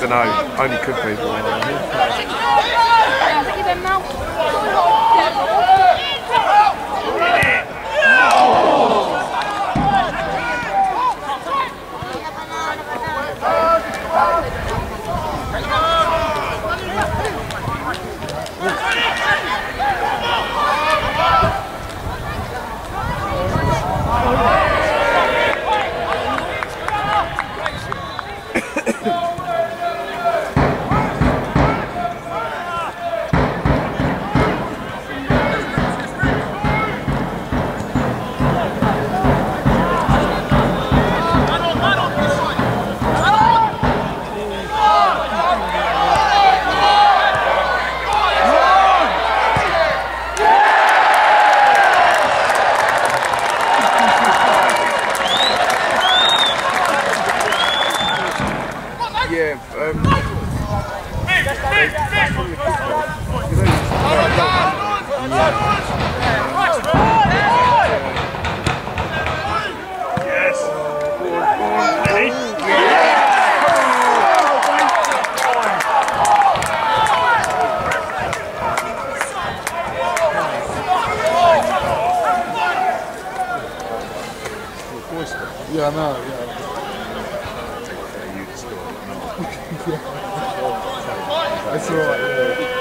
don't know. Only good people. Yeah, I know, yeah. That's 其实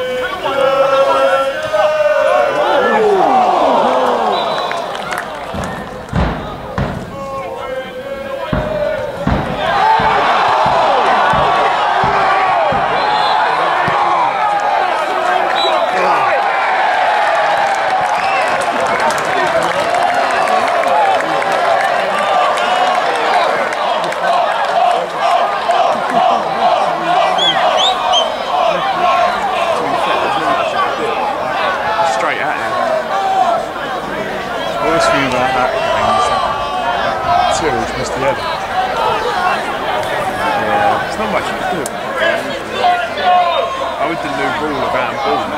Missed the header. Yeah, there's not much you can do. I would the new rule about ball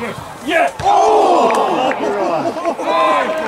Yes! Yes! Oh! oh.